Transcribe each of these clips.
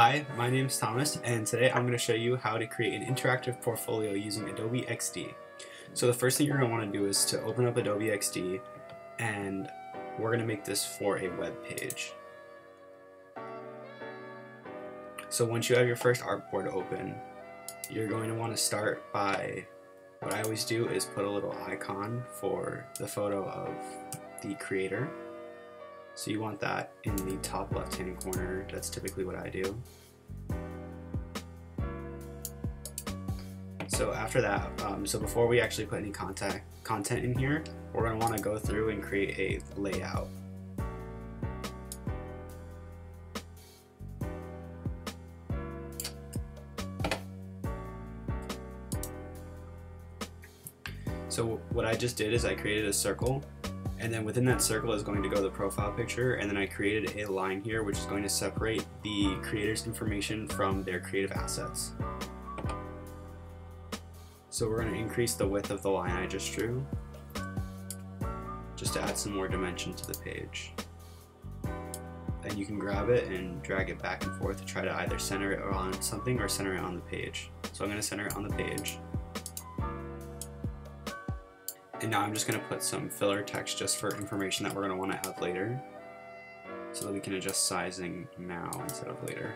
Hi, my name is Thomas, and today I'm going to show you how to create an interactive portfolio using Adobe XD. So the first thing you're going to want to do is to open up Adobe XD, and we're going to make this for a web page. So once you have your first artboard open, you're going to want to start by, what I always do is put a little icon for the photo of the creator. So you want that in the top left hand corner. That's typically what I do. So after that, um, so before we actually put any contact, content in here, we're want to go through and create a layout. So what I just did is I created a circle and then within that circle is going to go the profile picture and then I created a line here which is going to separate the creator's information from their creative assets. So we're going to increase the width of the line I just drew just to add some more dimension to the page. Then you can grab it and drag it back and forth to try to either center it on something or center it on the page. So I'm going to center it on the page. And now I'm just going to put some filler text just for information that we're going to want to add later so that we can adjust sizing now instead of later.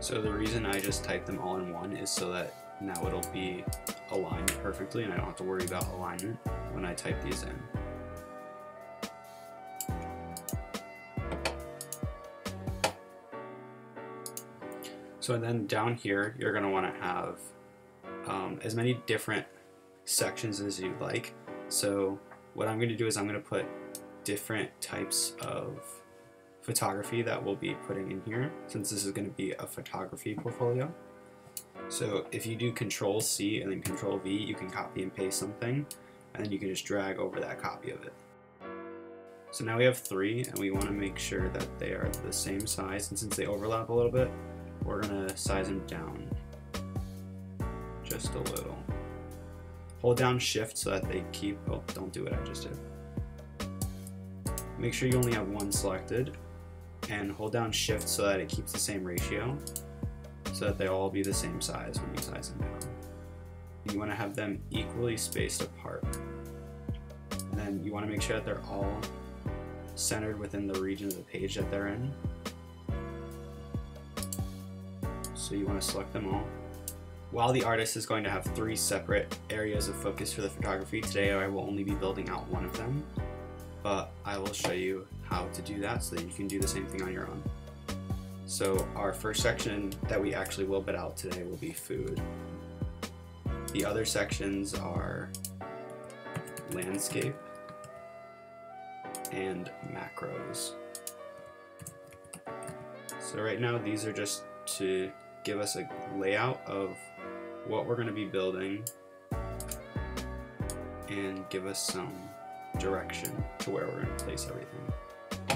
So the reason I just type them all in one is so that now it'll be aligned perfectly and I don't have to worry about alignment when I type these in. So then down here, you're going to want to have um, as many different sections as you'd like. So what I'm going to do is I'm going to put different types of photography that we'll be putting in here since this is going to be a photography portfolio. So if you do control C and then control V, you can copy and paste something and then you can just drag over that copy of it. So now we have three and we want to make sure that they are the same size and since they overlap a little bit, we're gonna size them down just a little. Hold down shift so that they keep, oh, don't do what I just did. Make sure you only have one selected and hold down shift so that it keeps the same ratio so that they all be the same size when you size them down. You wanna have them equally spaced apart. And then you wanna make sure that they're all centered within the region of the page that they're in. So you want to select them all. While the artist is going to have three separate areas of focus for the photography, today I will only be building out one of them, but I will show you how to do that so that you can do the same thing on your own. So our first section that we actually will bid out today will be food. The other sections are landscape and macros. So right now these are just to give us a layout of what we're going to be building and give us some direction to where we're going to place everything.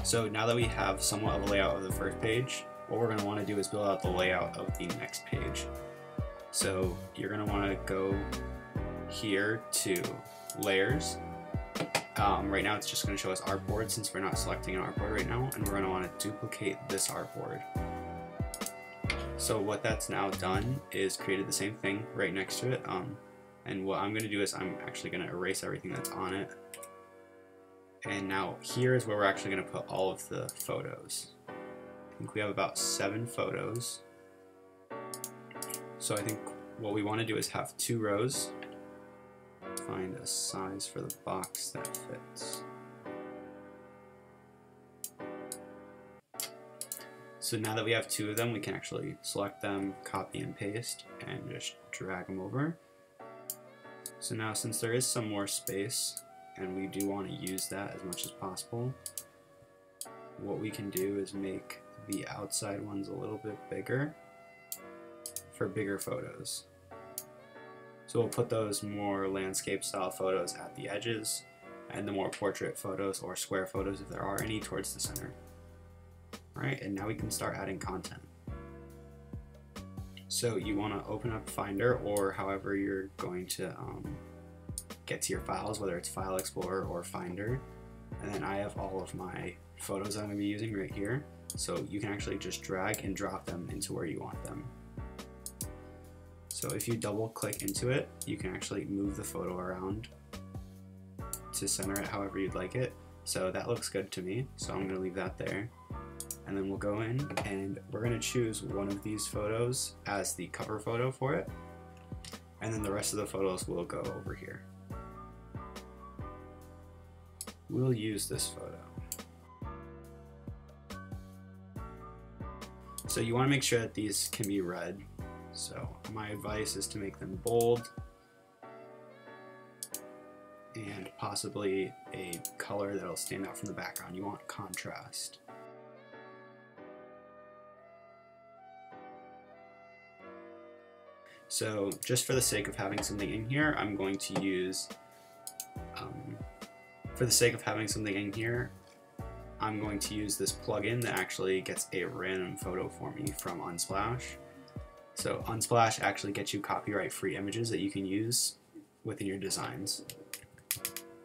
So now that we have somewhat of a layout of the first page, what we're going to want to do is build out the layout of the next page. So you're going to want to go here to layers. Um, right now it's just going to show us artboard since we're not selecting an artboard right now and we're going to want to duplicate this artboard. So what that's now done is created the same thing right next to it. Um, and what I'm going to do is I'm actually going to erase everything that's on it. And now here is where we're actually going to put all of the photos. I think we have about seven photos. So I think what we want to do is have two rows. Find a size for the box that fits. So now that we have two of them, we can actually select them, copy and paste, and just drag them over. So now since there is some more space, and we do want to use that as much as possible, what we can do is make the outside ones a little bit bigger for bigger photos. So we'll put those more landscape style photos at the edges, and the more portrait photos or square photos, if there are any, towards the center. Right, and now we can start adding content. So you want to open up Finder or however you're going to um, get to your files, whether it's File Explorer or Finder. And then I have all of my photos I'm going to be using right here. So you can actually just drag and drop them into where you want them. So if you double click into it, you can actually move the photo around to center it however you'd like it. So that looks good to me. So I'm gonna leave that there. And then we'll go in and we're gonna choose one of these photos as the cover photo for it. And then the rest of the photos will go over here. We'll use this photo. So you wanna make sure that these can be read. So my advice is to make them bold and possibly a color that'll stand out from the background. You want contrast. So just for the sake of having something in here, I'm going to use, um, for the sake of having something in here, I'm going to use this plugin that actually gets a random photo for me from Unsplash. So Unsplash actually gets you copyright free images that you can use within your designs.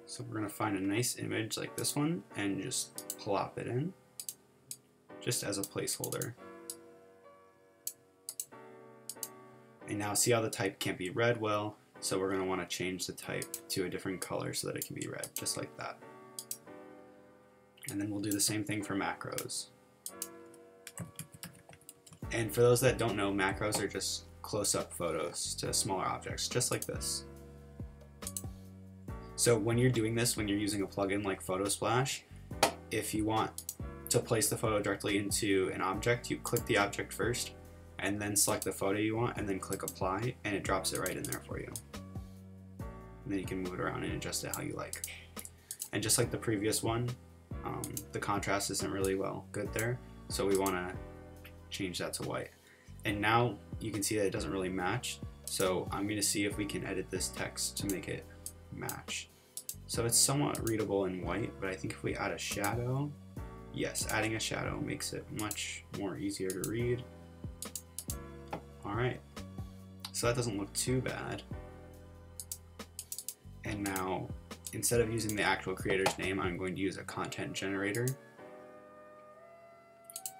So we're going to find a nice image like this one and just plop it in just as a placeholder. And now see how the type can't be read well, so we're going to want to change the type to a different color so that it can be read, just like that. And then we'll do the same thing for macros. And for those that don't know, macros are just close-up photos to smaller objects, just like this. So when you're doing this, when you're using a plugin like PhotoSplash, if you want to place the photo directly into an object, you click the object first, and then select the photo you want, and then click apply, and it drops it right in there for you. And then you can move it around and adjust it how you like. And just like the previous one, um, the contrast isn't really well good there, so we want to change that to white. And now you can see that it doesn't really match. So I'm going to see if we can edit this text to make it match. So it's somewhat readable in white, but I think if we add a shadow, yes, adding a shadow makes it much more easier to read. All right, so that doesn't look too bad. And now, instead of using the actual creator's name, I'm going to use a content generator.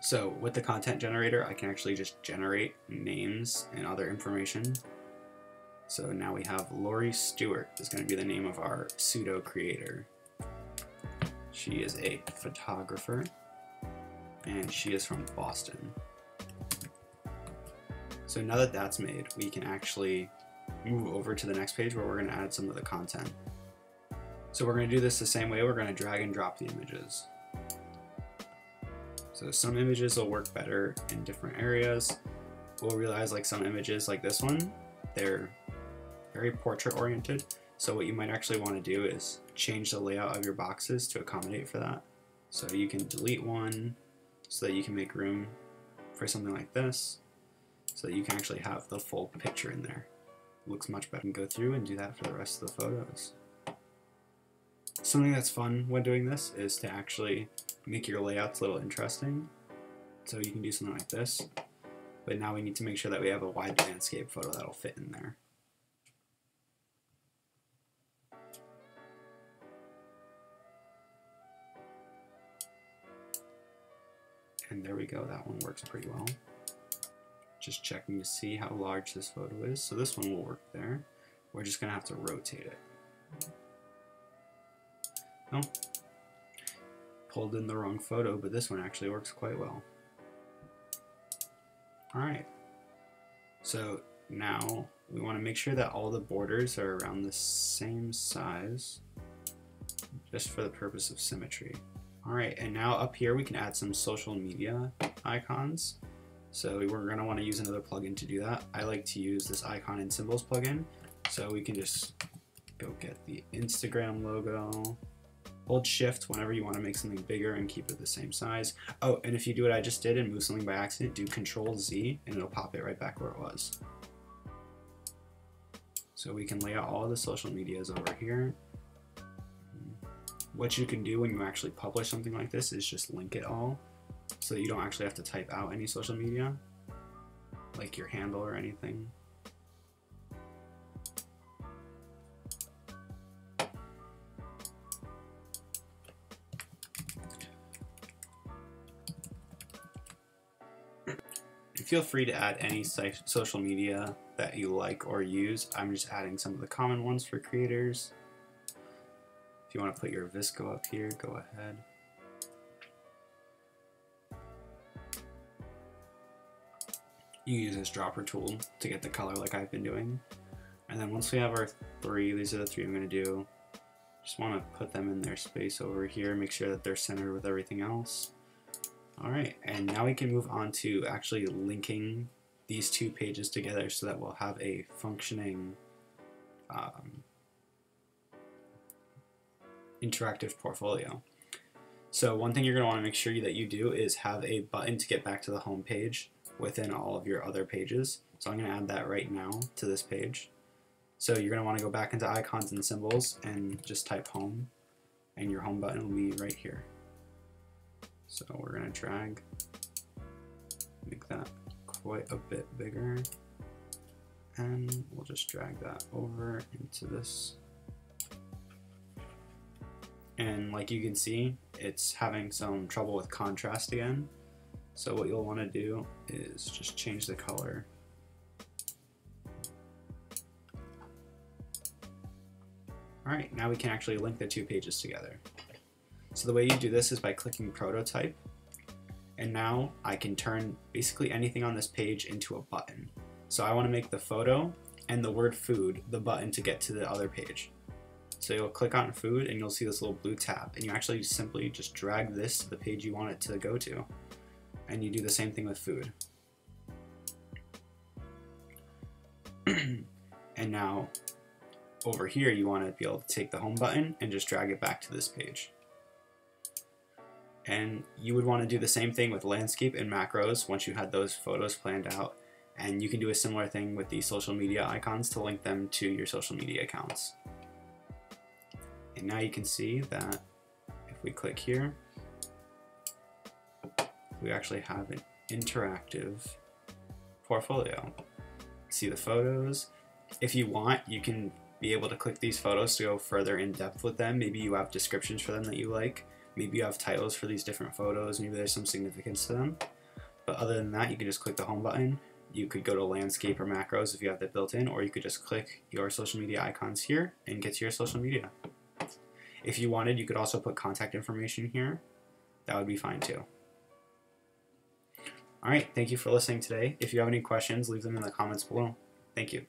So with the content generator, I can actually just generate names and other information. So now we have Lori Stewart is going to be the name of our pseudo creator. She is a photographer and she is from Boston. So now that that's made, we can actually move over to the next page where we're going to add some of the content. So we're going to do this the same way. We're going to drag and drop the images. So some images will work better in different areas. We'll realize like some images like this one, they're very portrait oriented. So what you might actually want to do is change the layout of your boxes to accommodate for that. So you can delete one so that you can make room for something like this so you can actually have the full picture in there. Looks much better. And go through and do that for the rest of the photos. Something that's fun when doing this is to actually make your layouts a little interesting. So you can do something like this. But now we need to make sure that we have a wide landscape photo that'll fit in there. And there we go, that one works pretty well. Just checking to see how large this photo is. So this one will work there. We're just gonna have to rotate it. Oh, pulled in the wrong photo, but this one actually works quite well. Alright, so now we want to make sure that all the borders are around the same size, just for the purpose of symmetry. Alright, and now up here we can add some social media icons. So we're want to use another plugin to do that. I like to use this icon and symbols plugin. So we can just go get the Instagram logo, Hold shift whenever you want to make something bigger and keep it the same size. Oh, and if you do what I just did and move something by accident, do control Z and it'll pop it right back where it was. So we can lay out all the social medias over here. What you can do when you actually publish something like this is just link it all so that you don't actually have to type out any social media, like your handle or anything. feel free to add any social media that you like or use. I'm just adding some of the common ones for creators. If you want to put your VSCO up here, go ahead. You use this dropper tool to get the color like I've been doing. And then once we have our three, these are the three I'm going to do. Just want to put them in their space over here, make sure that they're centered with everything else. Alright, and now we can move on to actually linking these two pages together so that we'll have a functioning um, interactive portfolio. So one thing you're going to want to make sure that you do is have a button to get back to the home page within all of your other pages. So I'm going to add that right now to this page. So you're going to want to go back into icons and symbols and just type home and your home button will be right here. So we're going to drag, make that quite a bit bigger and we'll just drag that over into this and like you can see it's having some trouble with contrast again so what you'll want to do is just change the color Alright, now we can actually link the two pages together. So the way you do this is by clicking prototype and now I can turn basically anything on this page into a button. So I want to make the photo and the word food the button to get to the other page. So you'll click on food and you'll see this little blue tab and you actually simply just drag this to the page you want it to go to. And you do the same thing with food. and now over here you want to be able to take the home button and just drag it back to this page. And you would want to do the same thing with landscape and macros once you had those photos planned out. And you can do a similar thing with the social media icons to link them to your social media accounts. And now you can see that if we click here, we actually have an interactive portfolio. See the photos. If you want, you can be able to click these photos to go further in depth with them. Maybe you have descriptions for them that you like. Maybe you have titles for these different photos. Maybe there's some significance to them. But other than that, you can just click the home button. You could go to landscape or macros if you have that built in, or you could just click your social media icons here and get to your social media. If you wanted, you could also put contact information here. That would be fine too. Alright, thank you for listening today. If you have any questions, leave them in the comments below. Thank you.